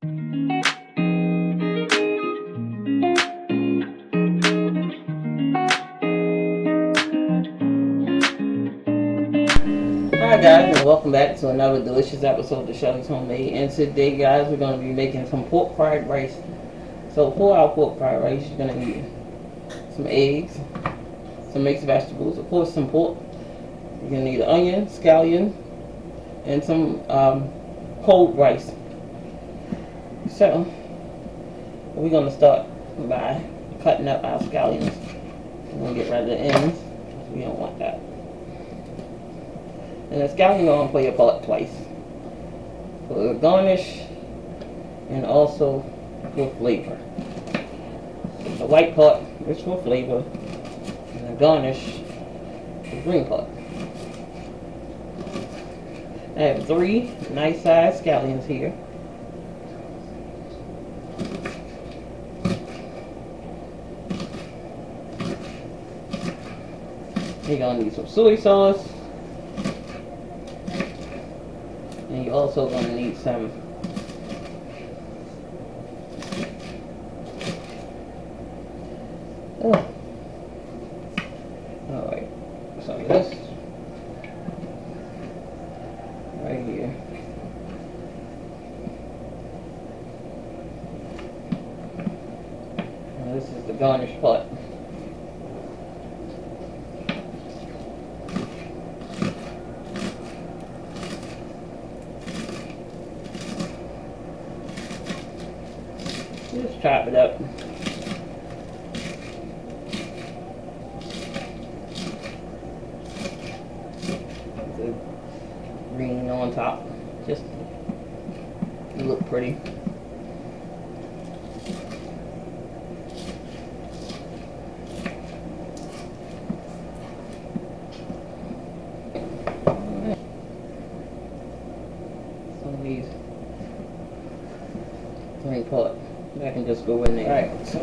Hi guys and welcome back to another delicious episode of Shelly's Homemade and today guys we're going to be making some pork fried rice. So for our pork fried rice you're going to need some eggs, some mixed vegetables, of course some pork. You're going to need an onion, scallion, and some um, cold rice. So we're going to start by cutting up our scallions. We're going to get rid of the ends. We don't want that. And the scallion going to play a part twice. For the garnish and also for flavor. The white part is for flavor and the garnish the green part. I have three nice sized scallions here. You're gonna need some soy sauce. And you're also to need some oh. Alright, some of this right here. This is the garnish part. Just chop it up. The green on top. Just look pretty. Some of these three part. That can just go in there. Alright, so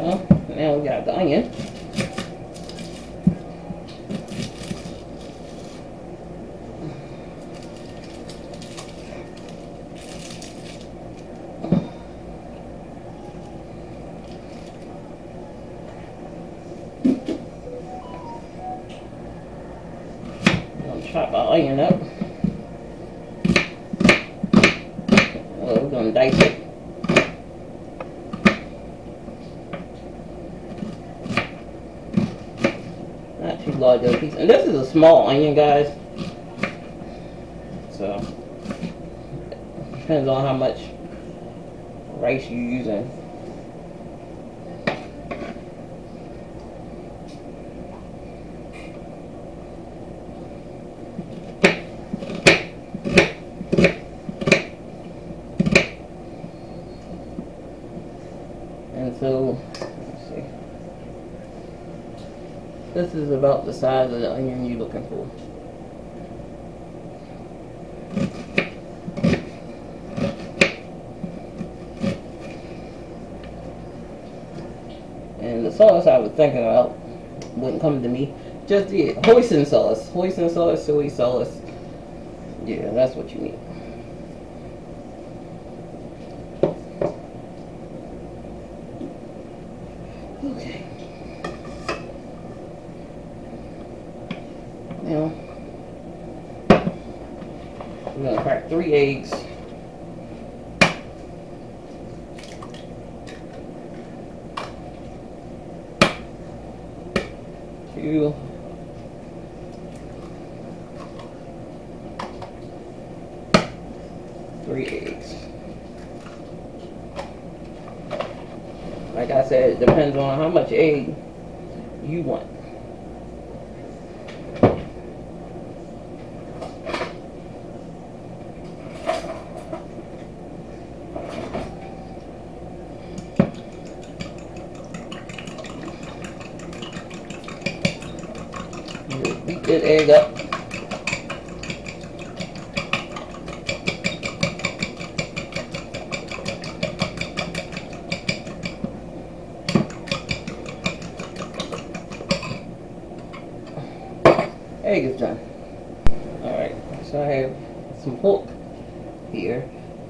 now we got the onion. I'm onion up. Well, we're gonna dice it. Not too large of a piece. And this is a small onion, guys. So, depends on how much rice you're using. And so, let's see. This is about the size of the onion you're looking for. And the sauce I was thinking about wouldn't come to me. Just the hoisin sauce. Hoisin sauce, soy sauce. Yeah, that's what you need. Okay. Now, we're gonna crack three eggs. Two. Three eggs. Like I said, it depends on how much egg you want. That egg up. Egg is done. Alright, so I have some pork here.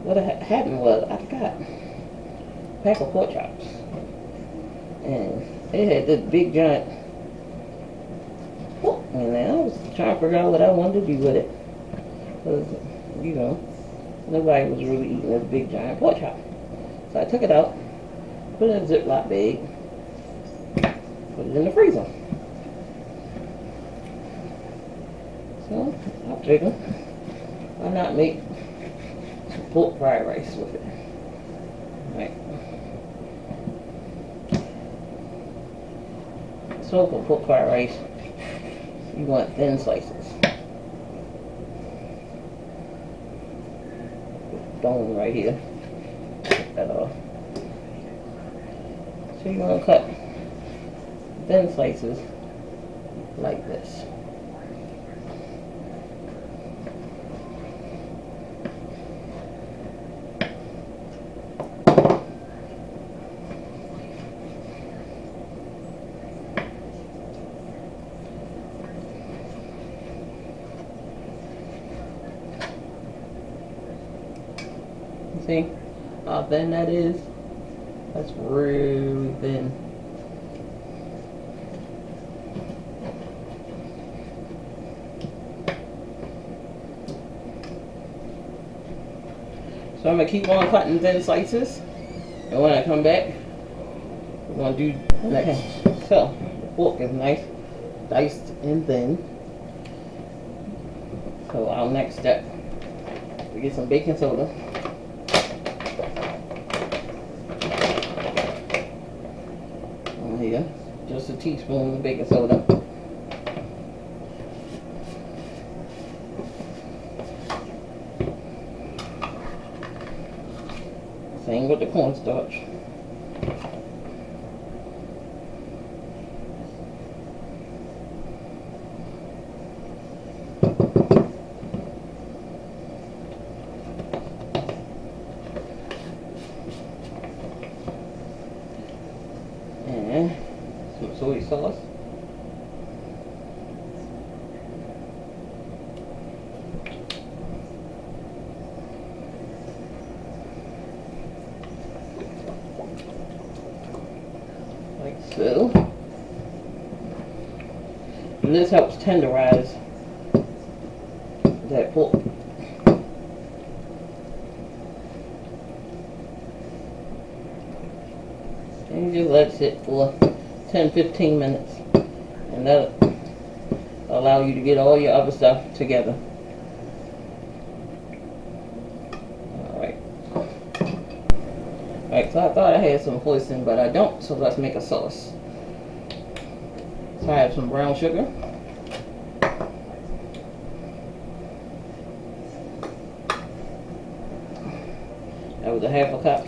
What happened was, I forgot. pack of pork chops. And it had this big giant there. I was trying to figure out what I wanted to do with it. Because, you know, nobody was really eating this big giant pork chop. So I took it out, put it in a Ziploc bag, put it in the freezer. So I figured, why not make some pork fried rice with it? Right. So for pork fried rice, you want thin slices. Bone right here. Cut that off. So you want to cut thin slices like this. See uh, how thin that is? That's really thin. So I'm gonna keep on cutting thin slices. And when I come back, we're gonna do next. So the pork is nice, diced and thin. So our next step, we get some baking soda. On here, just a teaspoon of baking soda. Same with the cornstarch. And some soy sauce. Like so. And this helps tenderize that pork. And you just let it sit for 10-15 minutes. And that'll allow you to get all your other stuff together. Alright. Alright, so I thought I had some hoisin, but I don't, so let's make a sauce. So I have some brown sugar. That was a half a cup.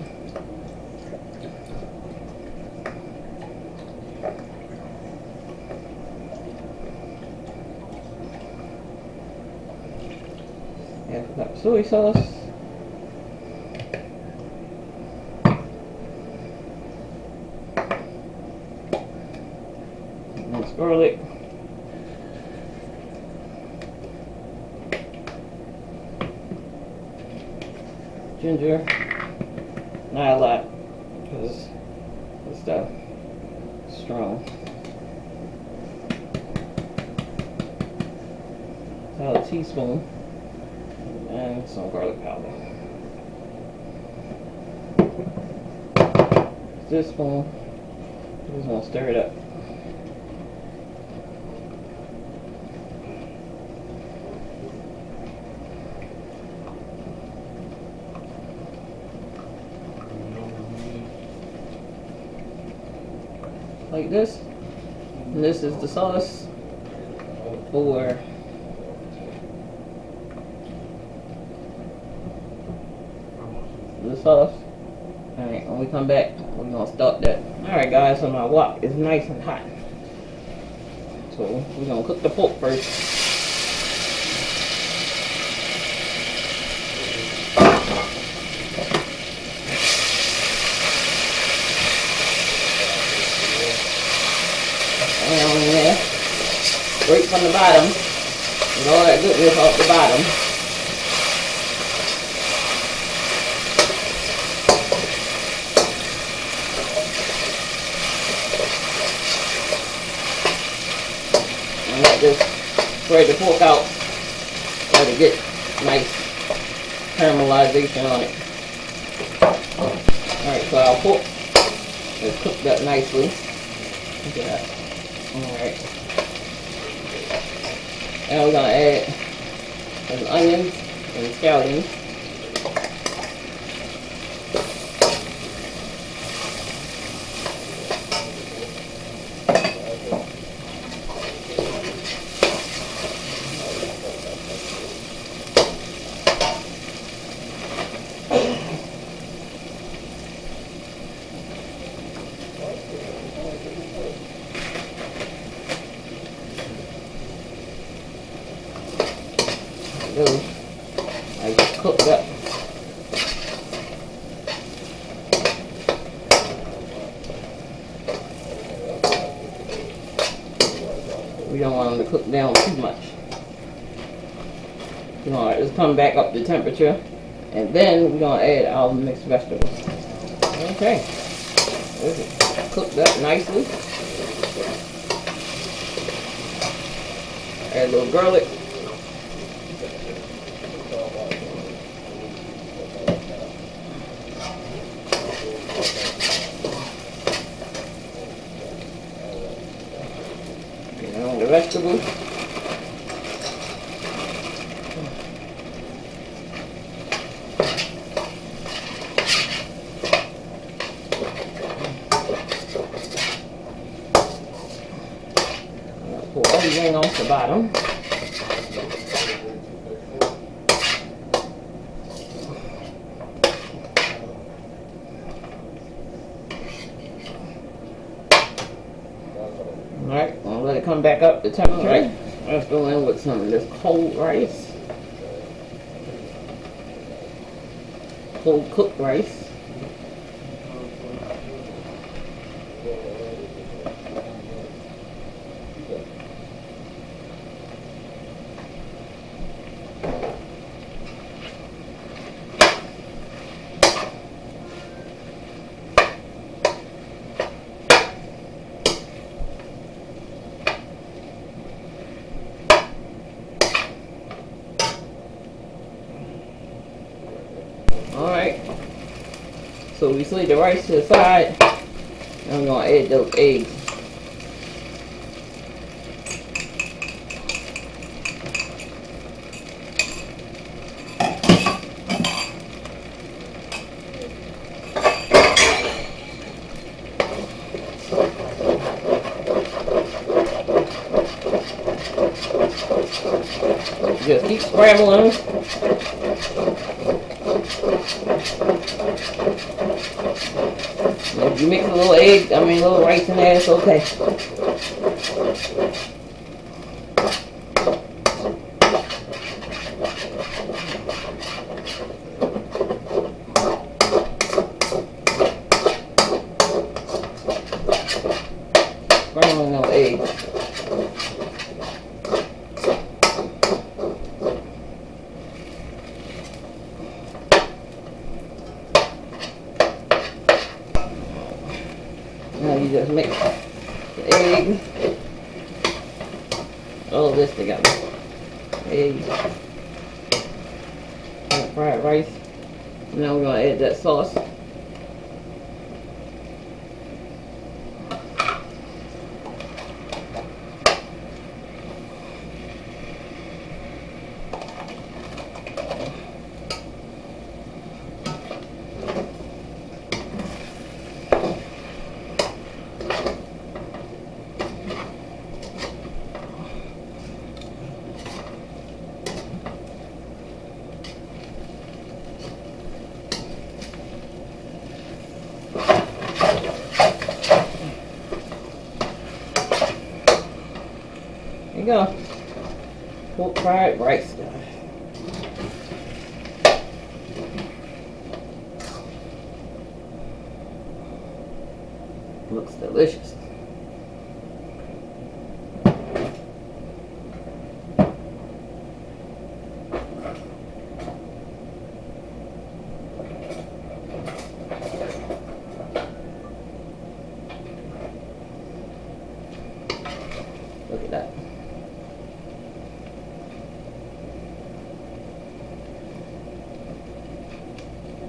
Half a cup soy sauce. Garlic. Ginger, not a lot, because this stuff strong. About a teaspoon, and some garlic powder. This spoon, just gonna stir it up. Like this. And this is the sauce for the sauce. Alright, when we come back, we're gonna start that. Alright guys, so my wok is nice and hot. So we're gonna cook the pork first. roots on the bottom. And all that goodness off the bottom. And let this spread the pork out so to get nice caramelization on it. Alright, so our pork is cooked up nicely. Look at that. Alright. Now we're gonna add some onions and scallions. Really, I cooked up. We don't want them to cook down too much. You know, just come back up to temperature, and then we're gonna add our mixed vegetables. Okay, this is cooked up nicely. Add a little garlic. Know, the vegetables. Pour everything off the bottom. Alright, I'll let it come back up to temperature. Let's go in with some of this cold rice. Cold cooked rice. Alright. So we slid the rice to the side. I'm gonna add those eggs. Just keep scrambling them. If you mix a little egg, I mean a little rice there, it's okay. Scrambling those eggs. Now you just mix the eggs, all this together. Eggs, and fried rice. Now we're gonna add that sauce. Go. Pork fried rice, guys. Looks delicious. Look at that.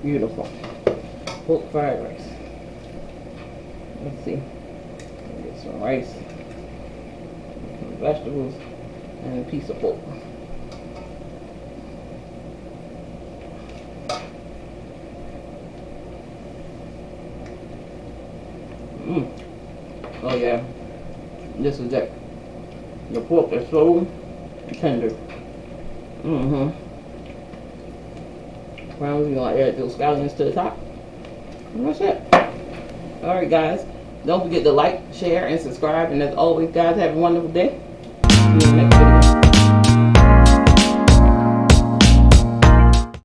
Beautiful. Pork fried rice. Let's see. Get some rice, some vegetables, and a piece of pork. Mm. Oh yeah, this is it. The pork is so tender. Mm-hmm. Now we're gonna add those scallions to the top. And that's it. Alright guys, don't forget to like, share, and subscribe. And as always guys, have a wonderful day.